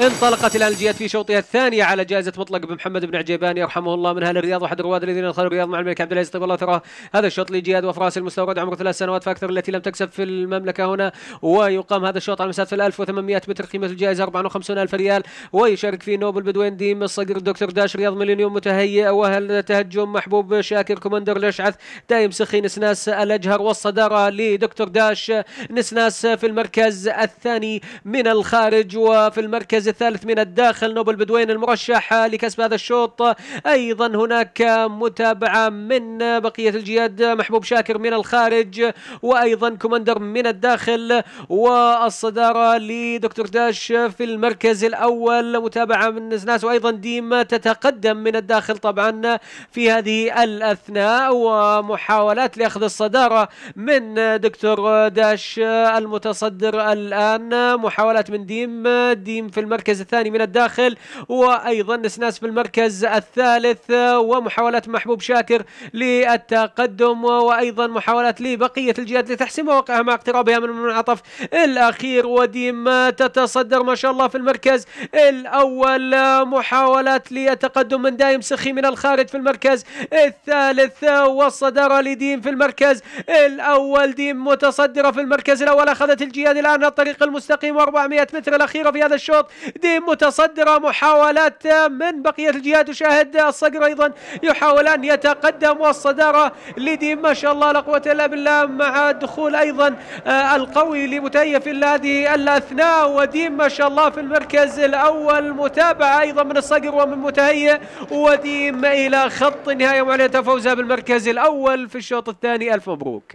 انطلقت الآن الجياد في شوطها الثانية على جائزة مطلق بن محمد بن عجيبان يرحمه الله من أهل الرياض وأحد الرواد الذين دخلوا الرياض مع الملك عبد العزيز طيب الله ثراه. هذا الشوط لجياد وأفراس المستورد عمره ثلاث سنوات فأكثر التي لم تكسب في المملكة هنا. ويقام هذا الشوط على مسافة 1800 متر قيمة الجائزة 54 ألف ريال. ويشارك فيه نوبل بدوين ديم الصقر الدكتور داش رياض مليونيوم متهيئ وهل تهجم محبوب شاكر كوماندر الأشعث دايم سخي نسناس الأجهر والصدارة لدكتور داش نسناس في المركز الثاني من الخارج. وفي المركز الثالث من الداخل داخل نوبل بدوين المرشح لكسب هذا الشوط. أيضا هناك متابعة من بقية الجياد محبوب شاكر من الخارج وأيضا كوماندر من الداخل والصدارة لدكتور داش في المركز الأول. متابعة من نسناس وأيضا ديم تتقدم من الداخل طبعا في هذه الأثناء ومحاولات لأخذ الصدارة من دكتور داش المتصدر الآن. محاولات من ديم ديم في المركز الثاني من الداخل وأيضا نسناس في المركز الثالث ومحاولات محبوب شاكر للتقدم وأيضا محاولات لبقية الجهات لتحسين مواقعها مع اقترابها من المنعطف الأخير. وديم تتصدر ما شاء الله في المركز الأول محاولات للتقدم من دايم سخي من الخارج في المركز الثالث والصدارة لديم في المركز الأول. ديم متصدرة في المركز الأول أخذت الجياد الآن الطريق المستقيم 400 متر الاخيره في هذا الشوط. متصدر متصدرة محاولات من بقية الجهات وشاهد الصقر أيضا يحاول أن يتقدم والصدارة لديم ما شاء الله لا قوة إلا بالله مع دخول أيضا آه، القوي لمتيف هذه الأثناء وديم ما شاء الله في المركز الأول متابعة أيضا من الصقر ومن متهيئ وديم إلى خط النهاية معلنة فوزها بالمركز الأول في الشوط الثاني. ألف مبروك.